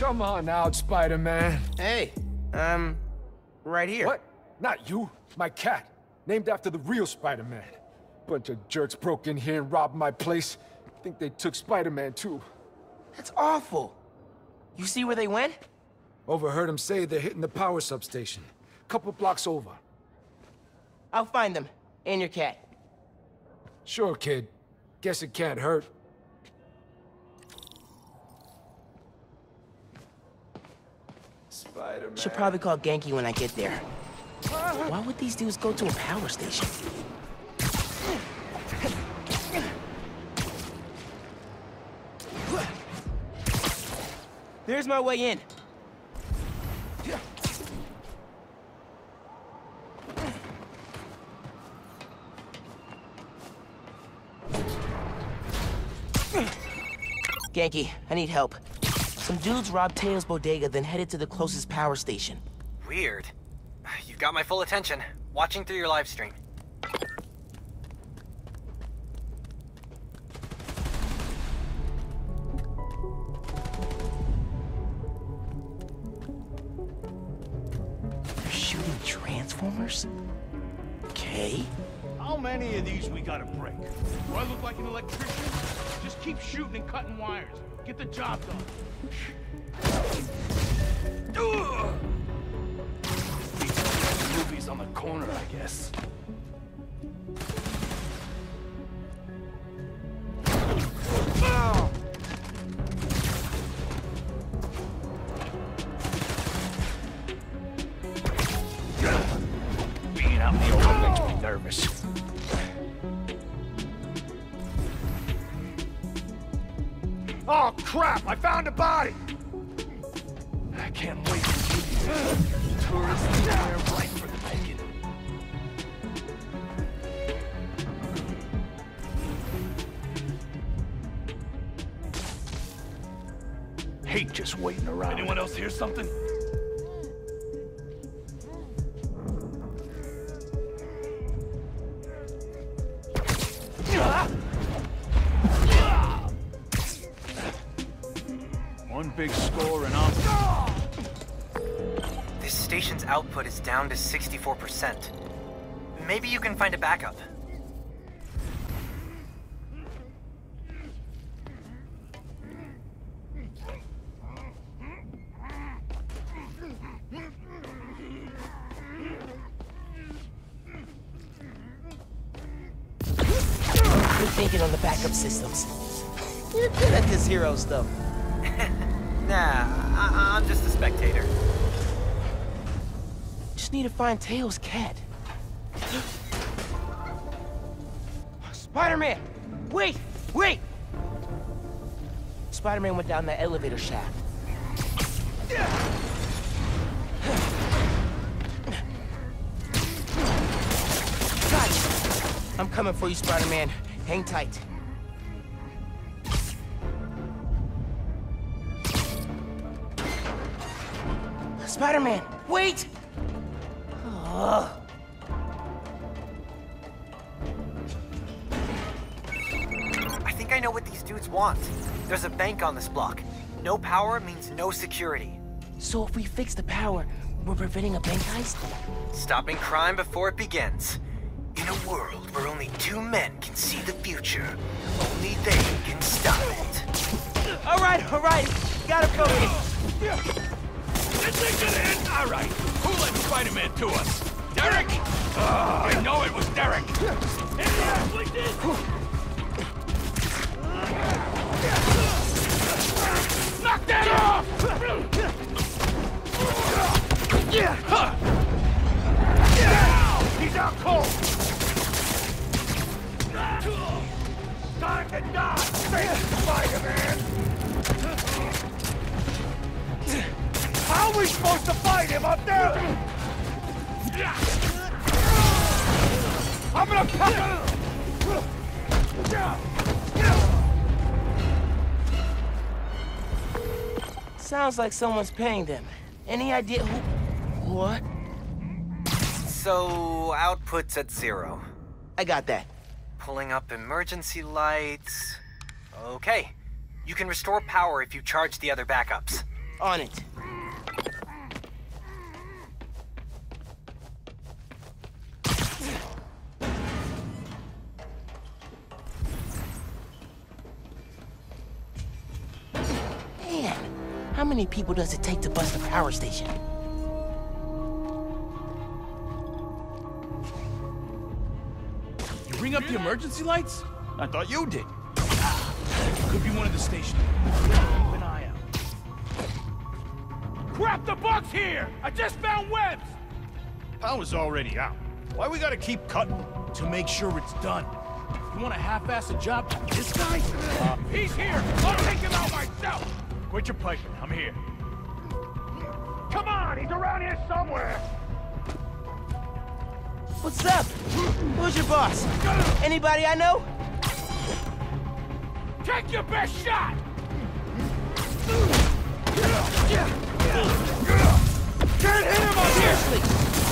Come on out, Spider-Man. Hey, um, right here. What? Not you. My cat. Named after the real Spider-Man. Bunch of jerks broke in here and robbed my place. Think they took Spider-Man too. That's awful. You see where they went? Overheard them say they're hitting the power substation. Couple blocks over. I'll find them. And your cat. Sure, kid. Guess it can't hurt. Spider-Man. Should probably call Ganke when I get there. Why would these dudes go to a power station? There's my way in. Ganke, I need help. Some dudes robbed Teo's bodega, then headed to the closest power station. Weird. You've got my full attention. Watching through your live stream. They're shooting Transformers? Okay. How many of these we gotta break? Do I look like an electrician? Just keep shooting and cutting wires. Get the job done. Movies on the corner, I guess. Crap! I found a body! I can't wait to see these tourists there right for the. Hate just waiting around. Anyone else hear something? Station's output is down to 64%. Maybe you can find a backup. Good thinking on the backup systems. You're good at this hero stuff. Nah, I I'm just a spectator. Just need to find Teo's cat. Spider-Man! Wait! Wait! Spider-Man went down that elevator shaft. I'm coming for you, Spider-Man. Hang tight. Spider-Man, wait! Ugh. I think I know what these dudes want. There's a bank on this block. No power means no security. So if we fix the power, we're preventing a bank heist? Stopping crime before it begins. In a world where only two men can see the future, only they can stop it. All right, all right. Gotta focus. This ain't gonna end! All right, who let Spider-Man to us? Derek? Ah, I know it was Derek! Knock that off! Yeah! He's out cold! Time to die! Spider-Man! How are we supposed to fight him up there? I'm gonna cut Sounds like someone's paying them. Any idea who? What? So, output's at zero. I got that. Pulling up emergency lights. Okay. You can restore power if you charge the other backups. On it. Many people does it take to bust a power station? You ring up the emergency lights? I thought you did. Could be one of the stations. Keep an eye out. Crap, the bug's here! I just found webs! Power's already out. Why we gotta keep cutting? To make sure it's done. You want to half-ass a job to this guy? Uh. He's here! I'll take him out myself! Quit your piping. I'm here. Come on! He's around here somewhere! What's up? Who's your boss? Anybody I know? Take your best shot! Can't hit him on here! Seriously,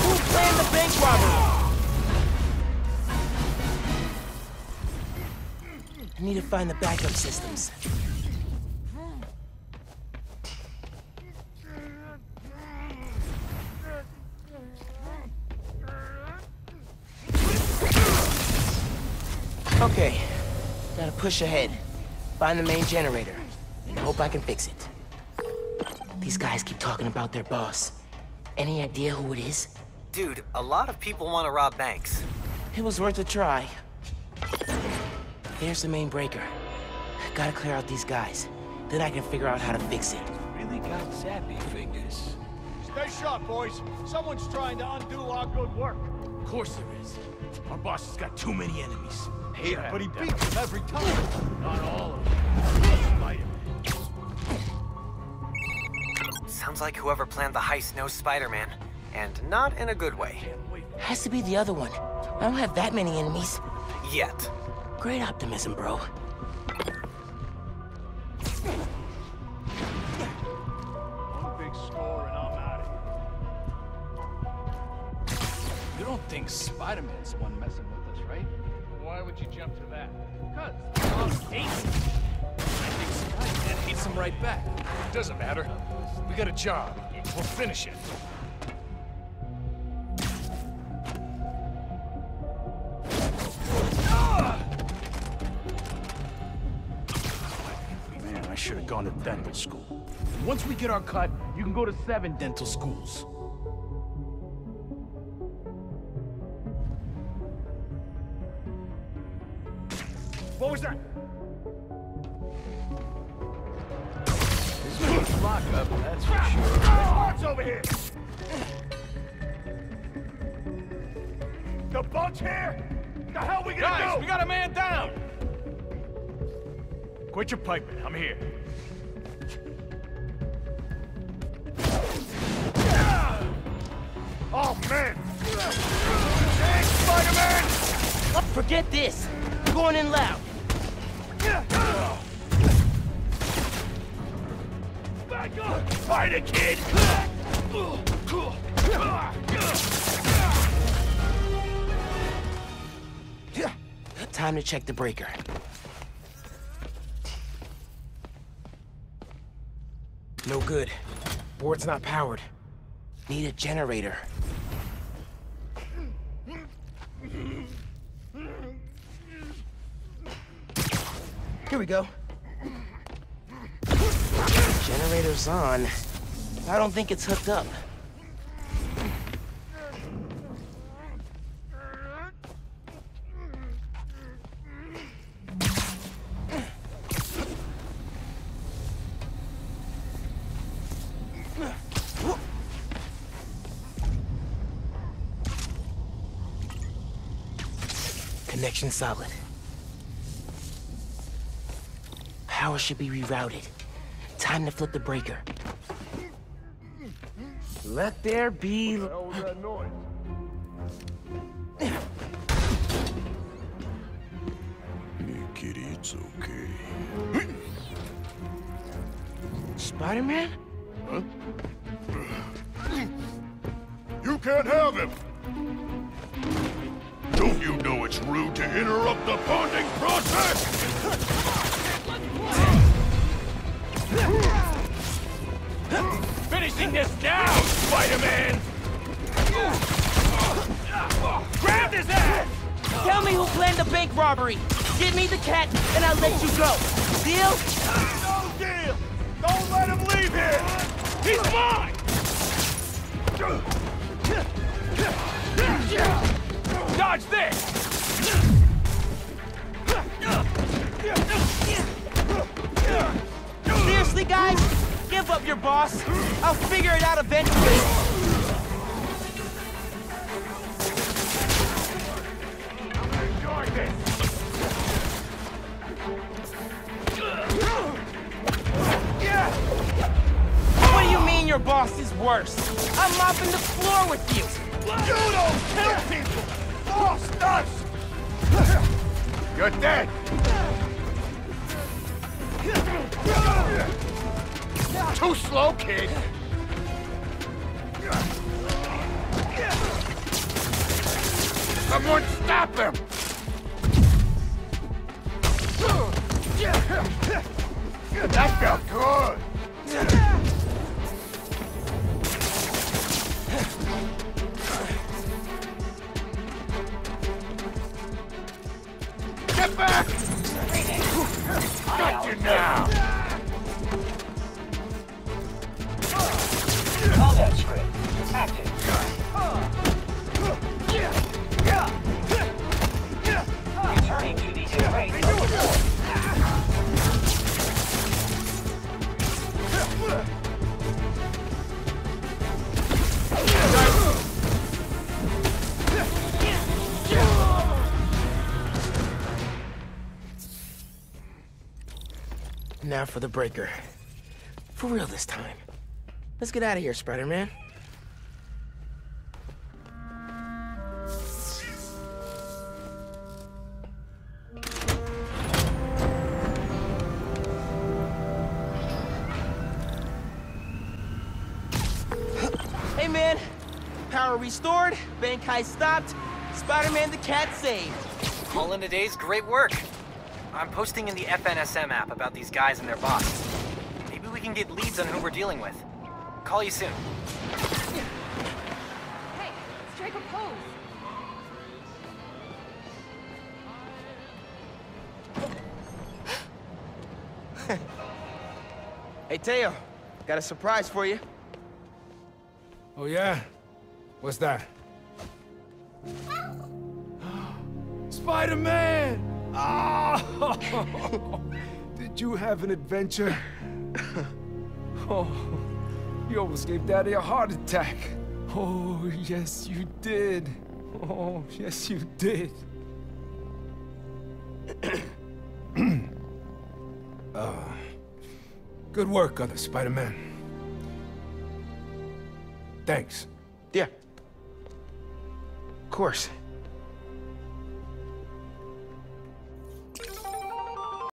who planned the bank robbery? I need to find the backup systems. Okay, gotta push ahead. Find the main generator, and hope I can fix it. These guys keep talking about their boss. Any idea who it is? Dude, a lot of people want to rob banks. It was worth a try. There's the main breaker. Gotta clear out these guys. Then I can figure out how to fix it. Really got zappy fingers. Stay sharp, boys. Someone's trying to undo our good work. Of course there is. Our boss has got too many enemies. Yeah, but he beats them every time. Not all of them. Spider-Man. Sounds like whoever planned the heist knows Spider-Man. And not in a good way. Has to be the other one. I don't have that many enemies. Yet. Great optimism, bro. Think Spider-Man's the one messing with us, right? Why would you jump to that? Because boss hates him. I think Spider-Man hates him right back. It Doesn't matter. We got a job. We'll finish it. Man, I should have gone to dental school. Once we get our cut, you can go to seven dental schools. Lockup, that's for sure. Parts over here! The bunch here? The hell we gonna Guys, do? we got a man down! Quit your piping, I'm here. Oh, man! Thanks, Spider-Man! Forget this. I'm going in loud. It, kid! Time to check the breaker. No good. Board's not powered. Need a generator. Here we go. Generator's on. I don't think it's hooked up. Connection solid. Power should be rerouted. Time to flip the breaker. Let there be... hell was that noise? Hey, kitty, it's okay. Spider-Man? You can't have him! Don't you know it's rude to interrupt the bonding process? Finishing this now, Spider-Man! Grab his ass! Tell me who planned the bank robbery. Give me the cat, and I'll let you go. Deal? No deal! Don't let him leave here! He's mine! Dodge this! Seriously, guys? Give up your boss. I'll figure it out eventually. What do you mean your boss is worse? I'm mopping the floor with you. You don't kill people! Boss does! You're dead! Too slow, kid! Someone stop him! That felt good! Get back! Got you now! Script active. Returning to the terrain. Now for the breaker. For real this time. Let's get out of here, Spider-Man. Hey, man. Power restored, bank heist stopped, Spider-Man the cat saved. All in a day's great work. I'm posting in the FNSM app about these guys and their boss. Maybe we can get leads on who we're dealing with. Call you soon. Hey, strike a pose. Hey, Teo. Got a surprise for you. Oh, yeah? What's that? Spider-Man! Oh! Did you have an adventure? Oh, you almost gave Daddy a heart attack. Oh, yes, you did. Oh, yes, you did. uh, good work, other Spider-Man. Thanks. Yeah. Of course.